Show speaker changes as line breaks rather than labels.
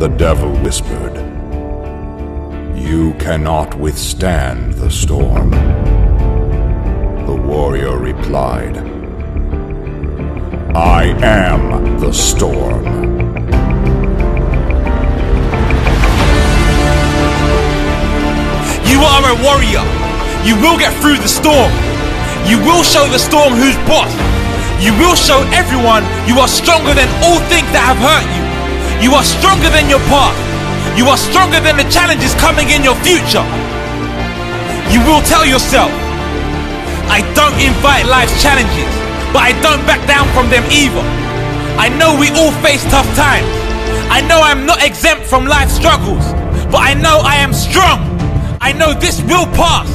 The devil whispered, You cannot withstand the storm. The warrior replied, I am the storm.
You are a warrior. You will get through the storm. You will show the storm who's boss. You will show everyone you are stronger than all things that have hurt you. You are stronger than your past. You are stronger than the challenges coming in your future. You will tell yourself, I don't invite life's challenges, but I don't back down from them either. I know we all face tough times. I know I'm not exempt from life's struggles, but I know I am strong. I know this will pass.